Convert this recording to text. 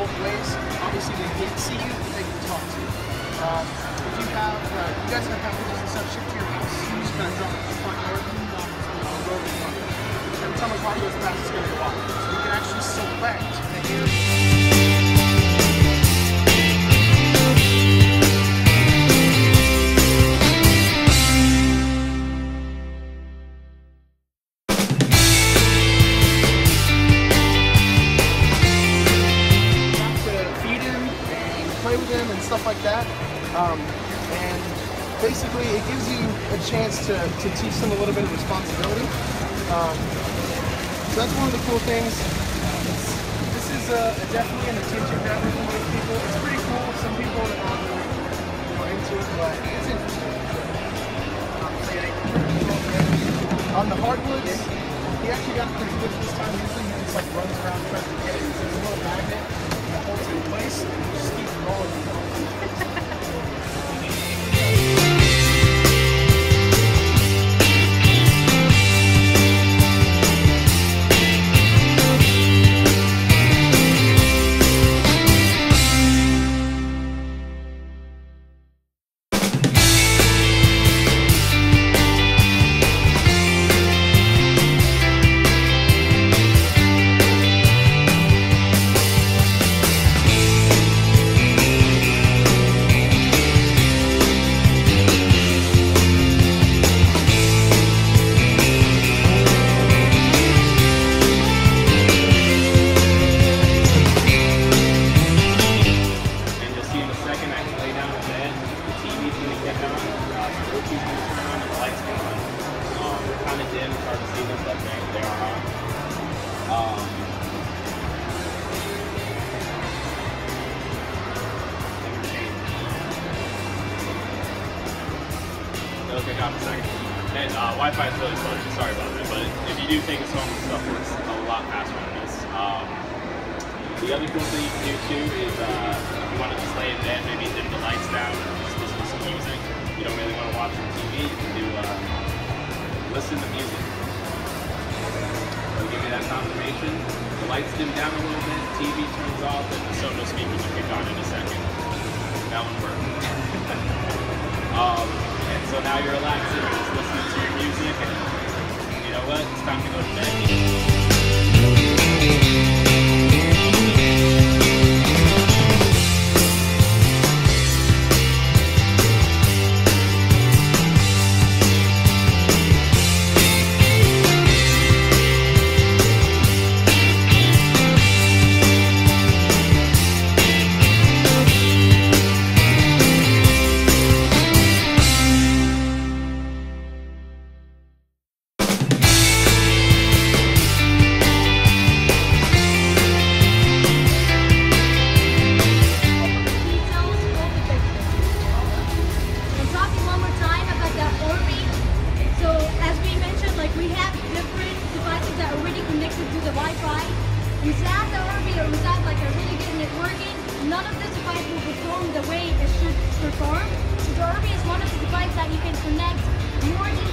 both ways. Obviously, they can't see you, but they can talk to you. Um, if you have, uh, you guys have packages and stuff shipped to your house, you just kind of drop it at the front door, on the road in front. Every time a car goes past, it's going to go off. Um, and basically, it gives you a chance to, to teach them a little bit of responsibility. Um, so that's one of the cool things. It's, this is a, definitely an attention grabber for most people. It's pretty cool. Some people are not into it, but it's interesting. Um, on the hardwoods, he actually got pretty good this time. Usually he just like runs around trying to get it. There's a little magnet that holds it in place second I can lay down in bed. The TV's gonna get on. Uh, Bluetooth's gonna turn on and the lights on. Um, they're kind of dim, it's hard to see them, but they, they are on. Um, kick a second. And uh, Wi-Fi is really slow. Sorry about that, but if you do take us home, stuff works a lot faster than this. Um, the other cool thing you can do too is uh, if you want to just lay in bed, maybe dim the lights down and just listen to some music. You don't really want to watch some TV, you can do uh, listen to music. They'll give you that confirmation. The lights dim down a little bit, TV turns off, and the Sonos speakers will kick on in a second. That one worked. um, and so now you're relaxing, just listening to your music, and you know what? It's time to go to bed. Without the or without like a really good networking, none of this device will perform the way it should perform. So the Orbi is one of the devices that you can connect more